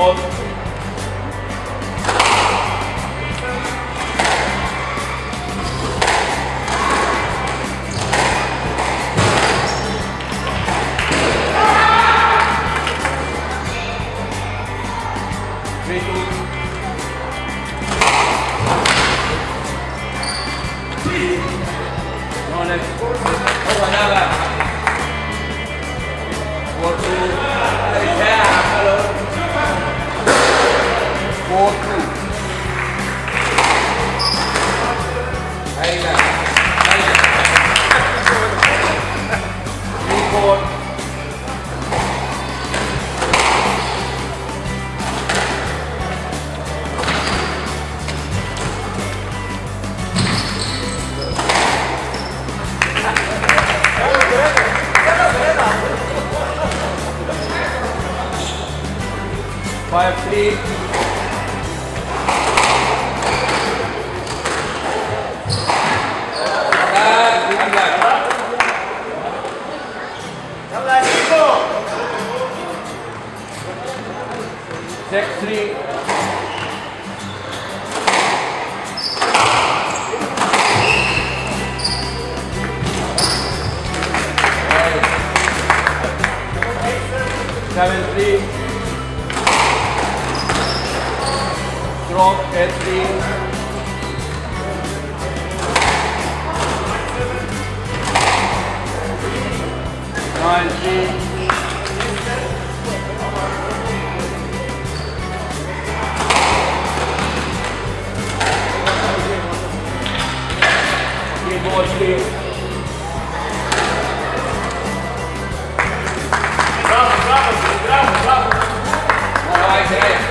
forward. Three. One, next. Five, three. Six, three. Seven, three. block at the Nineteen. Keyboard here. Bravo, bravo, bravo, bravo. All right, there.